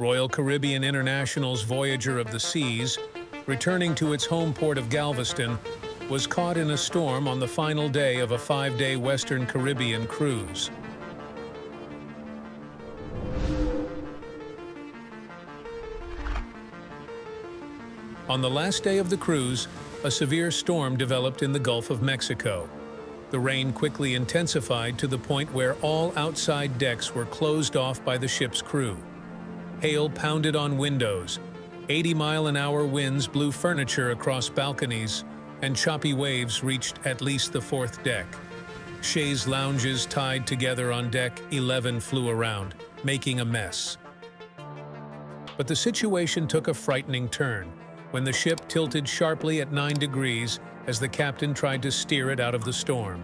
Royal Caribbean International's Voyager of the Seas, returning to its home port of Galveston, was caught in a storm on the final day of a five-day Western Caribbean cruise. On the last day of the cruise, a severe storm developed in the Gulf of Mexico. The rain quickly intensified to the point where all outside decks were closed off by the ship's crew. Hail pounded on windows, 80-mile-an-hour winds blew furniture across balconies, and choppy waves reached at least the fourth deck. Chaise lounges tied together on deck 11 flew around, making a mess. But the situation took a frightening turn when the ship tilted sharply at 9 degrees as the captain tried to steer it out of the storm.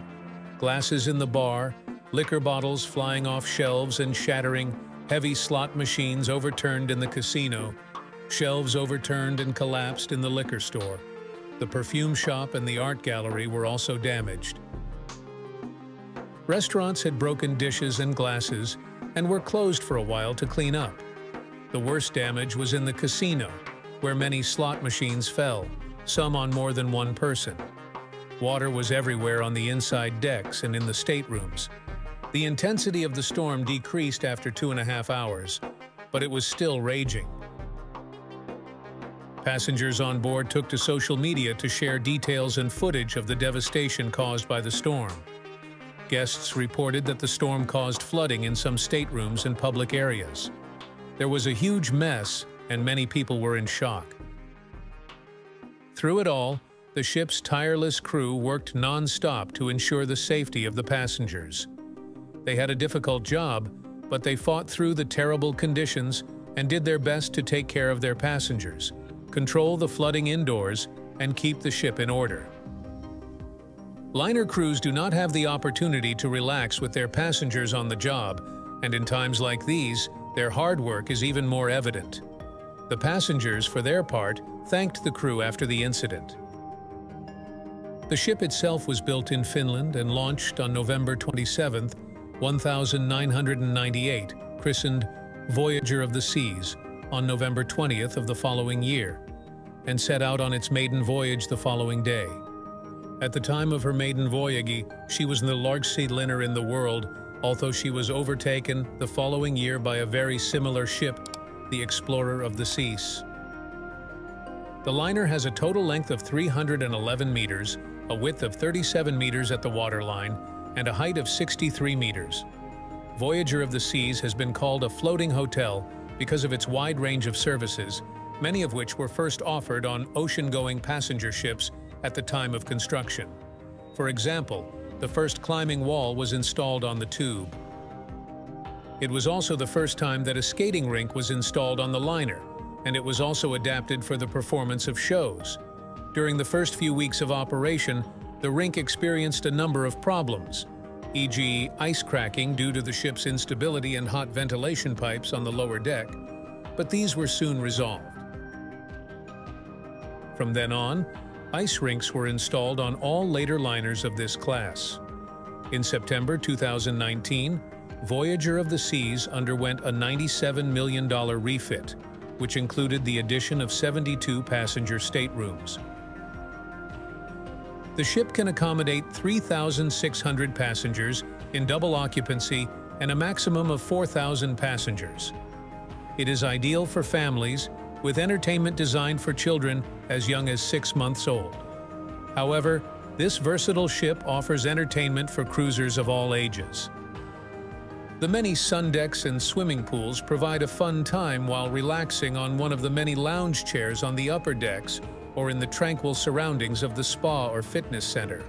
Glasses in the bar, liquor bottles flying off shelves and shattering, heavy slot machines overturned in the casino, shelves overturned and collapsed in the liquor store. The perfume shop and the art gallery were also damaged. Restaurants had broken dishes and glasses and were closed for a while to clean up. The worst damage was in the casino, where many slot machines fell, some on more than one person. Water was everywhere on the inside decks and in the staterooms. The intensity of the storm decreased after two and a half hours, but it was still raging. Passengers on board took to social media to share details and footage of the devastation caused by the storm. Guests reported that the storm caused flooding in some staterooms and public areas. There was a huge mess, and many people were in shock. Through it all, the ship's tireless crew worked non-stop to ensure the safety of the passengers. They had a difficult job, but they fought through the terrible conditions and did their best to take care of their passengers, control the flooding indoors, and keep the ship in order. Liner crews do not have the opportunity to relax with their passengers on the job, and in times like these, their hard work is even more evident. The passengers, for their part, thanked the crew after the incident. The ship itself was built in Finland and launched on November 27, 1998, christened Voyager of the Seas, on November 20th of the following year, and set out on its maiden voyage the following day. At the time of her maiden voyage, she was the largest sea liner in the world, although she was overtaken the following year by a very similar ship, the Explorer of the Seas. The liner has a total length of 311 meters, a width of 37 meters at the waterline, and a height of 63 meters. Voyager of the Seas has been called a floating hotel because of its wide range of services, many of which were first offered on ocean-going passenger ships at the time of construction. For example, the first climbing wall was installed on the tube. It was also the first time that a skating rink was installed on the liner, and it was also adapted for the performance of shows. During the first few weeks of operation, the rink experienced a number of problems, e.g. ice cracking due to the ship's instability and hot ventilation pipes on the lower deck, but these were soon resolved. From then on, ice rinks were installed on all later liners of this class. In September 2019, Voyager of the Seas underwent a $97 million refit, which included the addition of 72 passenger staterooms. The ship can accommodate 3,600 passengers in double occupancy and a maximum of 4,000 passengers. It is ideal for families, with entertainment designed for children as young as six months old. However, this versatile ship offers entertainment for cruisers of all ages. The many sun decks and swimming pools provide a fun time while relaxing on one of the many lounge chairs on the upper decks or in the tranquil surroundings of the spa or fitness center.